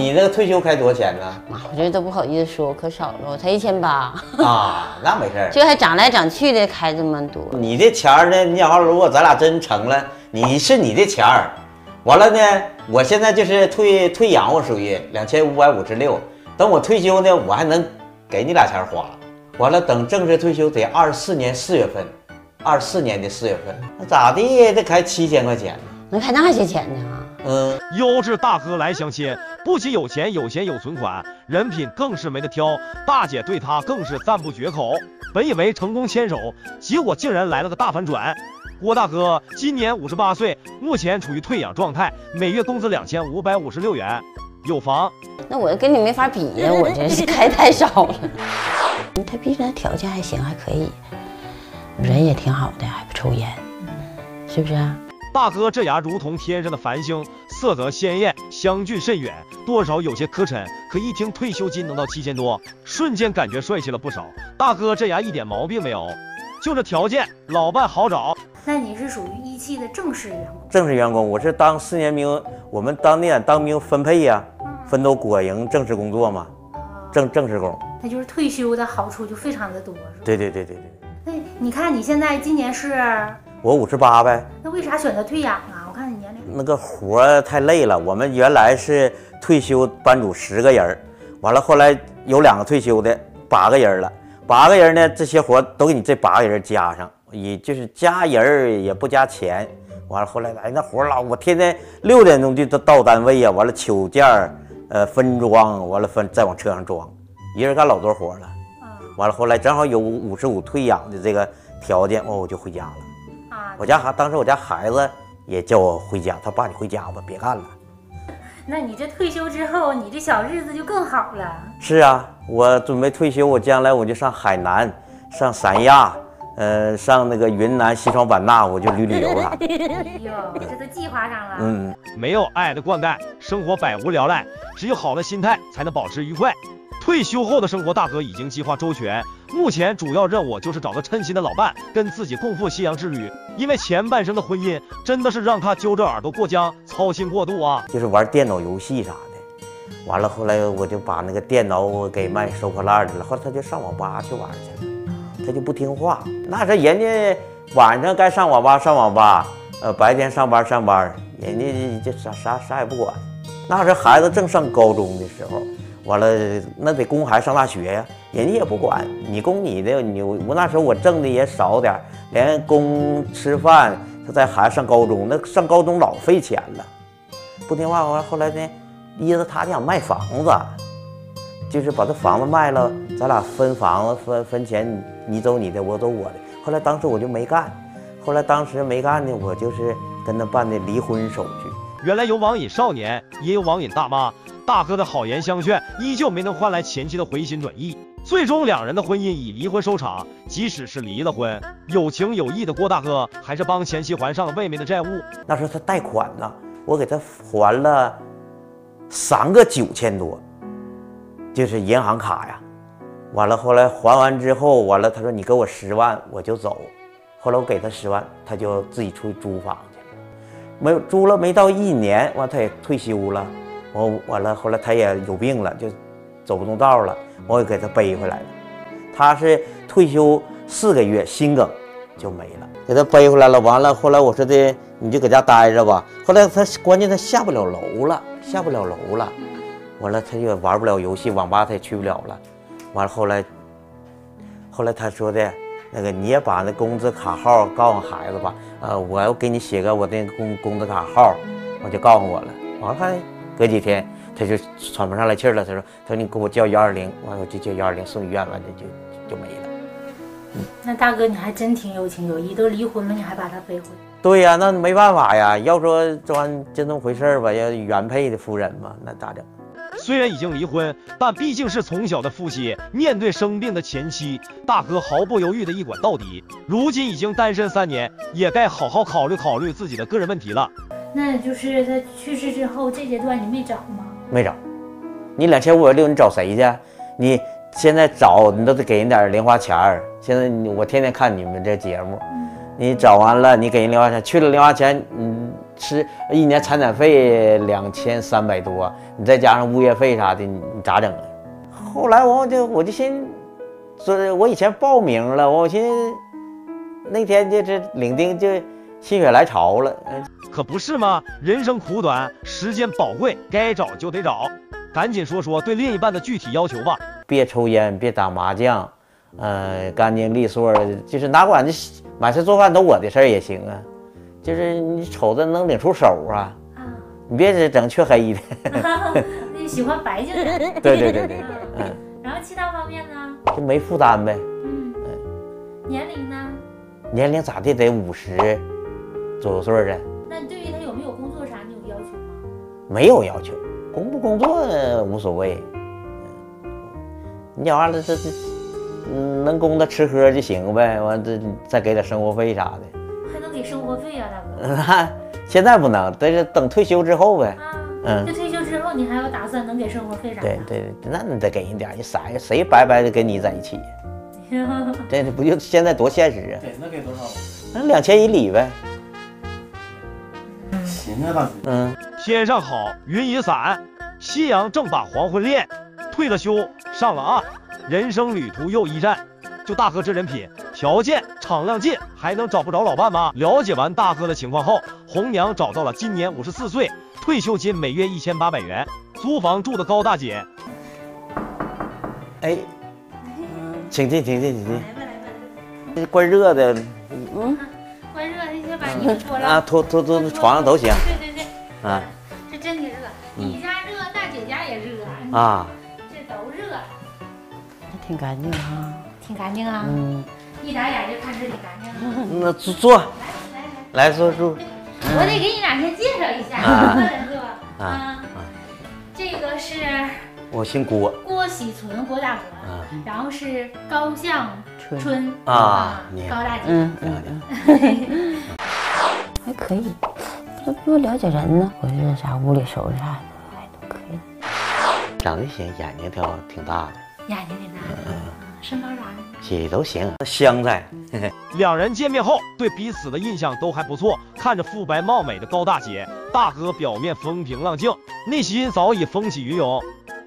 你那个退休开多少钱呢？妈，我这都不好意思说，可少了，我才一千八，啊，那没事儿。这还涨来涨去的，开这么多。你这钱儿呢？你讲话，如果咱俩真成了，你是你的钱儿，完了呢，我现在就是退退养，我属于两千五百五十六。等我退休呢，我还能给你俩钱花。完了，等正式退休得二四年四月份，二四年的四月份，那咋地得开七千块钱呢？能开那些钱呢？优质大哥来相亲，不仅有钱有闲有存款，人品更是没得挑。大姐对他更是赞不绝口。本以为成功牵手，结果竟然来了个大反转。郭大哥今年五十八岁，目前处于退养状态，每月工资两千五百五十六元，有房。那我跟你没法比呀，我这是开太少了。他毕竟条件还行，还可以，人也挺好的，还不抽烟，是不是啊？大哥这牙如同天上的繁星，色泽鲜艳，相距甚远，多少有些磕碜。可一听退休金能到七千多，瞬间感觉帅气了不少。大哥这牙一点毛病没有，就这条件，老伴好找。那你是属于一汽的正式员工？正式员工，我是当四年兵，我们当年当兵分配呀，分到国营正式工作嘛，正正式工。那就是退休的好处就非常的多，是吧？对对对对对，那你看你现在今年是，我五十八呗。那为啥选择退养啊？我看你年龄那个活儿太累了，我们原来是退休班组十个人儿，完了后来有两个退休的，八个人了。八个人呢，这些活儿都给你这八个人加上，也就是加人儿也不加钱。完了后来哎那活儿老，我天天六点钟就到到单位呀，完了取件儿，呃分装，完了分再往车上装，一人干老多活了。啊完了后来正好有五十五退养的这个条件，哦我就回家了。啊，我家孩当时我家孩子也叫我回家，他爸你回家吧，别干了。那你这退休之后，你这小日子就更好了。是啊，我准备退休，我将来我就上海南、上三亚，呃，上那个云南西双版纳，我就旅旅游啥的。哎呦，这都计划上了。嗯，没有爱的灌溉，生活百无聊赖。只有好的心态，才能保持愉快。退休后的生活，大哥已经计划周全。目前主要任务就是找个称心的老伴，跟自己共赴夕阳之旅。因为前半生的婚姻真的是让他揪着耳朵过江，操心过度啊。就是玩电脑游戏啥的。完了后来我就把那个电脑我给卖收破烂去了，后来他就上网吧去玩去了，他就不听话。那是人家晚上该上网吧上网吧，呃，白天上班上班，人家这啥啥啥也不管。那是孩子正上高中的时候，完了那得供孩子上大学呀，人家也不管，你供你的，你我那时候我挣的也少点儿，连供吃饭，他在孩子上高中，那上高中老费钱了，不听话。完了后来呢，意思他想卖房子，就是把这房子卖了，咱俩分房子分分钱，你走你的，我走我的。后来当时我就没干，后来当时没干呢，我就是跟他办的离婚手续。原来有网瘾少年，也有网瘾大妈。大哥的好言相劝，依旧没能换来前妻的回心转意。最终，两人的婚姻以离婚收场。即使是离了婚，有情有义的郭大哥还是帮前妻还上了妹妹的债务。那时候他贷款呢，我给他还了三个九千多，就是银行卡呀。完了后来还完之后，完了他说你给我十万我就走。后来我给他十万，他就自己出去租房去了。没有租了没到一年，完他也退休了。我完了后来他也有病了，就走不动道了，我也给他背回来了。他是退休四个月心梗就没了，给他背回来了。完了后来我说的你就搁家待着吧。后来他关键他下不了楼了，下不了楼了。完了他也玩不了游戏，网吧他也去不了了。完了后来，后来他说的，那个你也把那工资卡号告诉孩子吧。呃，我要给你写个我的工工资卡号，我就告诉我了。完了还隔几天他就喘不上来气儿了，他说他说你给我叫幺二零，完了我就叫幺二零送医院，完了就就没了。那大哥你还真挺有情有义，都离婚了你还把他背回来。对呀，那没办法呀。要说这玩意就那么回事儿吧，要原配的夫人嘛，那咋整？虽然已经离婚，但毕竟是从小的夫妻。面对生病的前妻，大哥毫不犹豫的一管到底。如今已经单身三年，也该好好考虑考虑自己的个人问题了。那就是他去世之后这阶段你没找吗？没找。你两千五百六，你找谁去？你现在找你都得给人点零花钱儿。现在你我天天看你们这节目，你找完了，你给人零花钱，去了零花钱，你吃一年产检费两千三百多，你再加上物业费啥的，你你咋整啊？后来我就我就寻说，我以前报名了，我寻思那天就是领丁就心血来潮了，嗯可不是吗？人生苦短，时间宝贵，该找就得找。赶紧说说对另一半的具体要求吧。别抽烟，别打麻将，呃，干净利索的，就是哪管这买菜做饭都我的事儿也行啊，就是你瞅着能领出手啊，啊，你别整黢黑的。那喜欢白净的。对对对对对，嗯，然后其他方面呢？就没负担呗。嗯，年龄呢？年龄咋的得五十左右岁儿的，那对于他有没有工作啥，你有要求吗？没有要求，工不工作呃无所谓。嗯你讲话了这这，嗯，能供他吃喝就行呗，完这再给点生活费啥的。还能给生活费呀、大哥？那 现在不能，但是等退休之后呗。啊，嗯那退休之后你还要打算能给生活费啥的？对对，对那你得给人点你啥呀谁白白的跟你在一起？这不就现在多现实啊？对，能给多少？那两千以里呗。行啊，大哥。嗯，天上好，云已散，夕阳正把黄昏恋。退了休，上了岸，人生旅途又一站。就大哥这人品、条件、敞亮劲，还能找不着老伴吗？了解完大哥的情况后，红娘找到了今年五十四岁，退休金每月一千八百元，租房住的高大姐。哎，请进，请进，请进。来吧来吧来吧，这怪热的怪热的，先把衣服脱了。啊，脱脱脱床上都行。对对对，啊。这真挺热，你家热，大姐家也热，啊。这都热，还挺干净哈。挺干净啊，嗯，一眨眼就看着挺干净。那坐坐，来来来。来坐。住。我得给你俩先介绍一下，啊。这个是我姓郭。郭喜存郭大哥，啊。然后是高向春春啊高大姐。嗯嗯嗯，还可以，这多了解人呢。回去啥屋里收拾啥的还都可以。长得行，眼睛挺挺大的，眼睛挺大的，身高啥的？也都行。香菜，两人见面后，对彼此的印象都还不错。看着肤白貌美的高大姐，大哥表面风平浪静，内心早已风起云涌。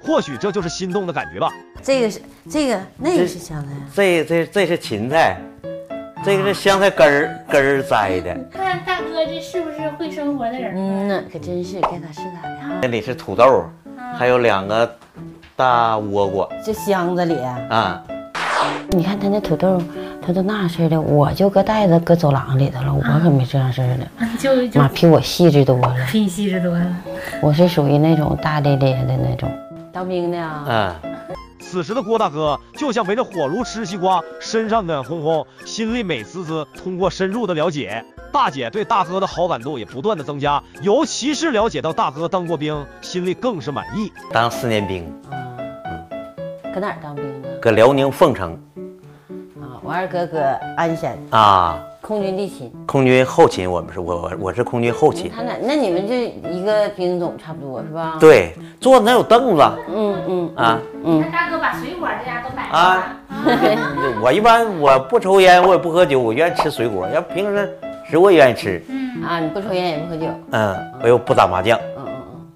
或许这就是心动的感觉吧。这个是这个那个是香菜，这这这是芹菜，这个是香菜根儿根儿摘的，看大哥这是不是会生活的人？嗯呐，可真是该咋是咋的哈。那里是土豆，还有两个大倭瓜这箱子里，啊。你看他那土豆，他都那样式的，我就搁袋子搁走廊里头了，我可没这样式的。就就妈比我细致多了，比你细致多了。我是属于那种大咧咧的那种。当兵的啊，嗯，此时的郭大哥就像围着火炉吃西瓜，身上暖烘烘，心里美滋滋。通过深入的了解，大姐对大哥的好感度也不断的增加，尤其是了解到大哥当过兵，心里更是满意。当四年兵，啊，搁哪儿当兵呢？搁辽宁凤城啊，我二哥搁鞍山啊，空军地勤。空军后勤，我们是我我我是空军后勤。他俩那你们就一个兵种差不多是吧？，对，坐那有凳子嗯嗯啊嗯那大哥把水果这家都摆上啊了。！我一般我不抽烟，我也不喝酒，我愿意吃水果。要平时时我也愿意吃。嗯，啊，你不抽烟也不喝酒，嗯，我又不打麻将。嗯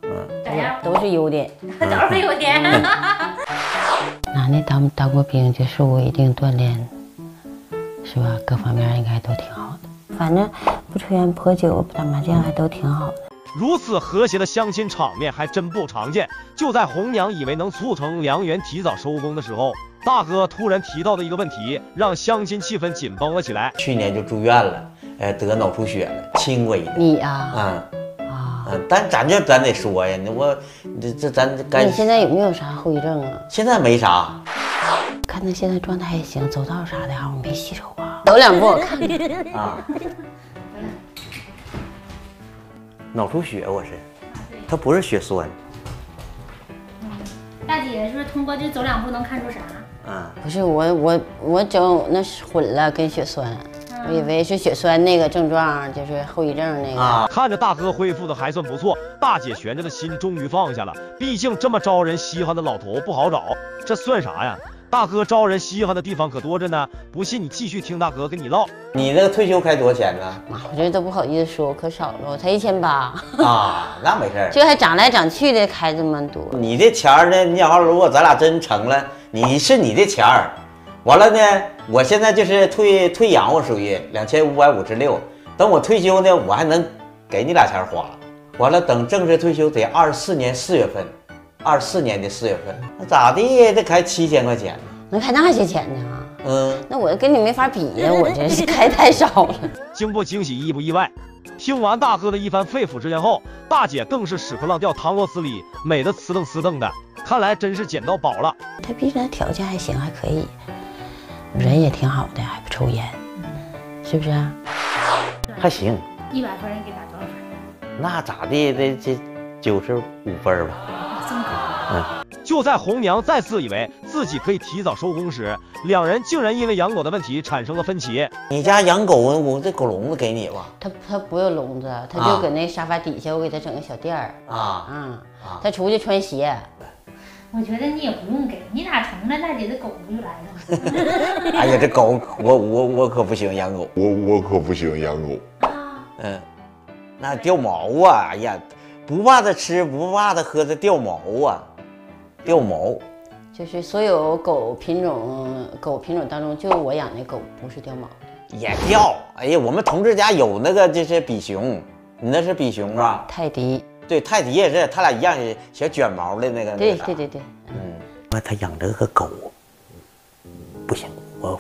嗯咋样？嗯，都是优点。都是优点。男的当当过兵就受过一定锻炼，是吧？各方面应该都挺好的。反正不抽烟、不喝酒、不打麻将，还都挺好的。如此和谐的相亲场面还真不常见。就在红娘以为能促成良缘提早收工的时候，大哥突然提到的一个问题，让相亲气氛紧绷了起来。去年就住院了，呃，得脑出血了，轻微的。你啊嗯啊，嗯，但咱这咱得说呀，我这这咱你现在有没有啥后遗症啊？现在没啥，看他现在状态还行，走道啥的哈，我没洗手啊。走两步我看看。啊，脑出血我是，他不是血栓，大姐是不是通过这走两步能看出啥？啊，不是我我我整那是混了跟血栓，我以为是血栓那个症状，就是后遗症那个。啊，看着大哥恢复的还算不错，大姐悬着的心终于放下了。毕竟这么招人稀罕的老头不好找，这算啥呀？大哥招人稀罕的地方可多着呢，不信你继续听大哥跟你唠。你那个退休开多少钱呢？妈，我这都不好意思说，可少了，我才一千八，啊，那没事儿。这还涨来涨去的，开这么多。你这钱儿呢？你要如果咱俩真成了，你是你的钱儿，完了呢，我现在就是退退养，我属于两千五百五十六。等我退休呢，我还能给你俩钱花。完了，等正式退休得二十四年四月份，二四年的四月份，那咋的也得开七千块钱呢？能开那些钱呢？嗯，那我跟你没法比呀，我这是开太少了。惊不惊喜，意不意外？听完大哥的一番肺腑之言后，大姐更是屎壳郎掉糖螺丝里，美的呲瞪呲瞪的。看来真是捡到宝了。他毕竟条件还行，还可以，人也挺好的，还不抽烟，是不是啊？还行，一百分你给打多少分？那咋的？得这九十五分吧。就在红娘再次以为自己可以提早收工时，两人竟然因为养狗的问题产生了分歧。你家养狗，我这狗笼子给你吧。他他不用笼子，他啊就搁那沙发底下，我给他整个小垫儿。啊，嗯，他出去穿鞋，我觉得你也不用给，你俩成了，大姐这狗不就来了吗？哎呀，这狗，我我我可不喜欢养狗。我我可不喜欢养狗。啊，嗯，那掉毛啊！哎呀，不怕它吃，不怕它喝，它掉毛啊，掉毛。就是所有狗品种狗品种当中，就我养那狗不是掉毛的，也掉。哎呀，我们同志家有那个就是比熊，你那是比熊吧？泰迪。对，泰迪也是，他俩一样，小卷毛的那个。对对对对，嗯，那他养这个狗不行，我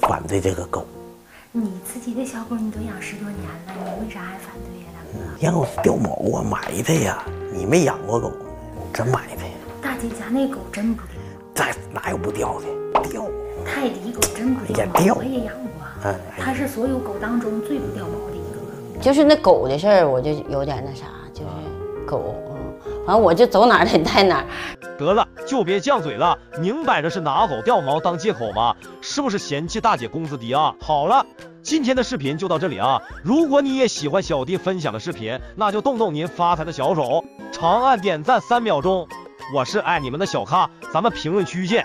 反对这个狗。你自己的小狗你都养十多年了，你为啥还反对呀，大哥？养狗掉毛啊，埋汰呀！你没养过狗，真埋汰家那狗真不掉，咋哪有不掉的？掉。泰迪狗真不掉哎呀掉毛，我也养过，它是所有狗当中最不掉毛的一个。就是那狗的事儿，我就有点那啥，就是狗，嗯，反正我就走哪儿得带哪儿。得了，就别犟嘴了，明摆着是拿狗掉毛当借口嘛，是不是嫌弃大姐工资低啊？好了，今天的视频就到这里啊！如果你也喜欢小弟分享的视频，那就动动您发财的小手，长按点赞三秒钟。我是爱你们的小咖，咱们评论区见。